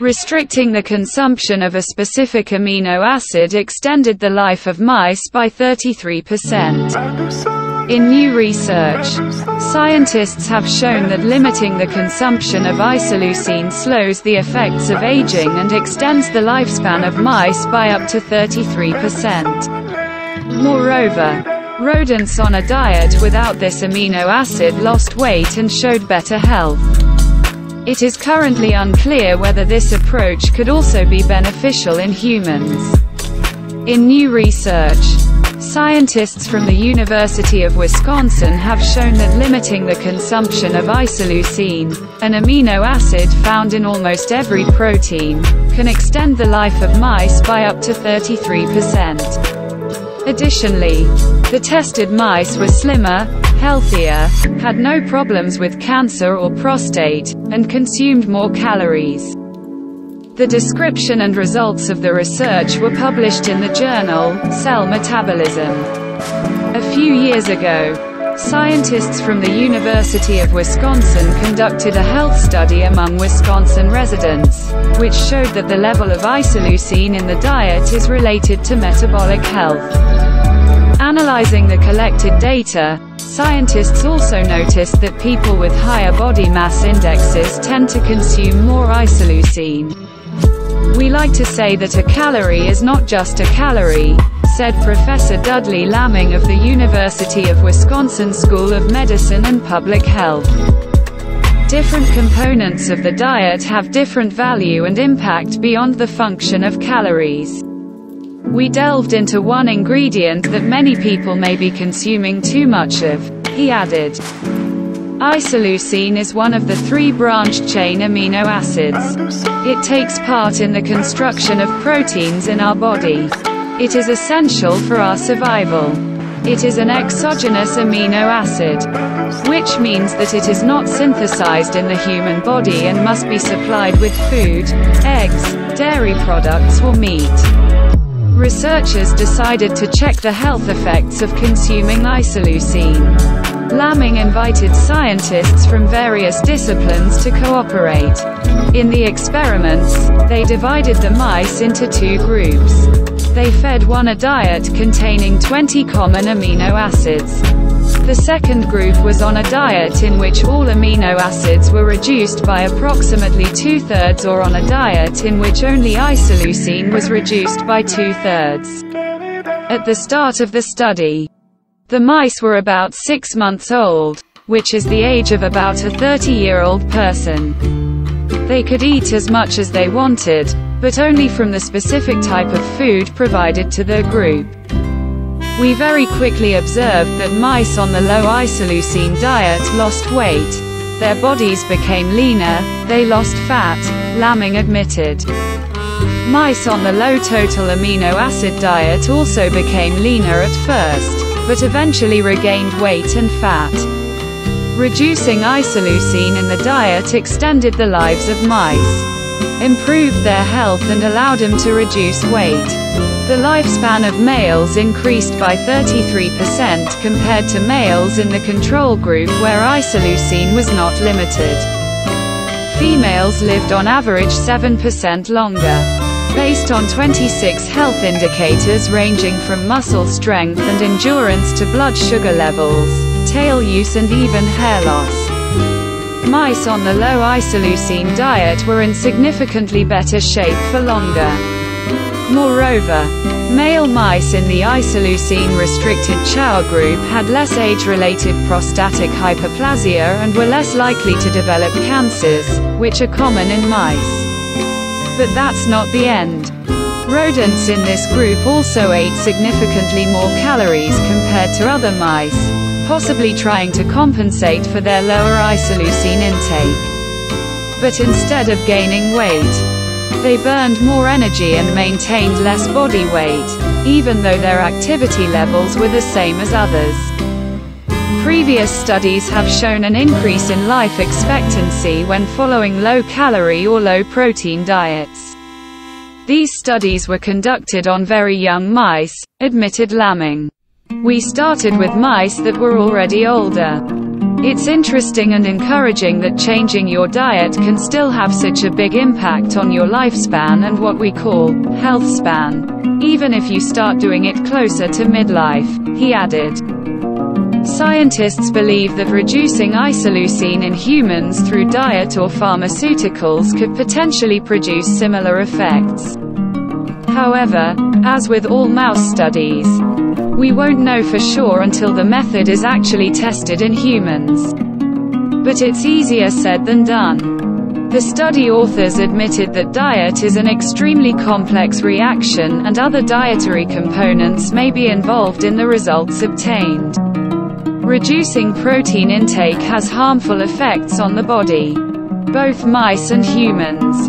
Restricting the consumption of a specific amino acid extended the life of mice by 33%. In new research, scientists have shown that limiting the consumption of isoleucine slows the effects of aging and extends the lifespan of mice by up to 33%. Moreover, rodents on a diet without this amino acid lost weight and showed better health. It is currently unclear whether this approach could also be beneficial in humans. In new research, scientists from the University of Wisconsin have shown that limiting the consumption of isoleucine, an amino acid found in almost every protein, can extend the life of mice by up to 33%. Additionally, the tested mice were slimmer, healthier, had no problems with cancer or prostate, and consumed more calories. The description and results of the research were published in the journal, Cell Metabolism. A few years ago, scientists from the University of Wisconsin conducted a health study among Wisconsin residents, which showed that the level of isoleucine in the diet is related to metabolic health. Analyzing the collected data, scientists also noticed that people with higher body mass indexes tend to consume more isoleucine. We like to say that a calorie is not just a calorie, said Professor Dudley Lamming of the University of Wisconsin School of Medicine and Public Health. Different components of the diet have different value and impact beyond the function of calories. We delved into one ingredient that many people may be consuming too much of, he added. Isoleucine is one of the three branched chain amino acids. It takes part in the construction of proteins in our body. It is essential for our survival. It is an exogenous amino acid, which means that it is not synthesized in the human body and must be supplied with food, eggs, dairy products or meat. Researchers decided to check the health effects of consuming isoleucine. Lamming invited scientists from various disciplines to cooperate. In the experiments, they divided the mice into two groups. They fed one a diet containing 20 common amino acids. The second group was on a diet in which all amino acids were reduced by approximately two-thirds or on a diet in which only isoleucine was reduced by two-thirds. At the start of the study, the mice were about six months old, which is the age of about a 30-year-old person. They could eat as much as they wanted, but only from the specific type of food provided to their group. We very quickly observed that mice on the low isoleucine diet lost weight. Their bodies became leaner, they lost fat, Lamming admitted. Mice on the low total amino acid diet also became leaner at first, but eventually regained weight and fat. Reducing isoleucine in the diet extended the lives of mice, improved their health and allowed them to reduce weight. The lifespan of males increased by 33% compared to males in the control group where isoleucine was not limited. Females lived on average 7% longer. Based on 26 health indicators ranging from muscle strength and endurance to blood sugar levels, tail use and even hair loss. Mice on the low isoleucine diet were in significantly better shape for longer. Moreover, male mice in the isoleucine-restricted chow group had less age-related prostatic hyperplasia and were less likely to develop cancers, which are common in mice. But that's not the end. Rodents in this group also ate significantly more calories compared to other mice, possibly trying to compensate for their lower isoleucine intake. But instead of gaining weight, they burned more energy and maintained less body weight, even though their activity levels were the same as others. Previous studies have shown an increase in life expectancy when following low-calorie or low-protein diets. These studies were conducted on very young mice, admitted Lamming. We started with mice that were already older. It's interesting and encouraging that changing your diet can still have such a big impact on your lifespan and what we call health span, even if you start doing it closer to midlife, he added. Scientists believe that reducing isoleucine in humans through diet or pharmaceuticals could potentially produce similar effects. However, as with all mouse studies, we won't know for sure until the method is actually tested in humans. But it's easier said than done. The study authors admitted that diet is an extremely complex reaction and other dietary components may be involved in the results obtained. Reducing protein intake has harmful effects on the body. Both mice and humans